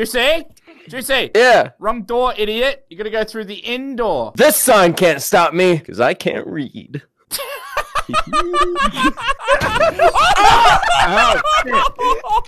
you see? You see? Yeah. Wrong door, idiot. You're gonna go through the indoor. This sign can't stop me because I can't read. oh,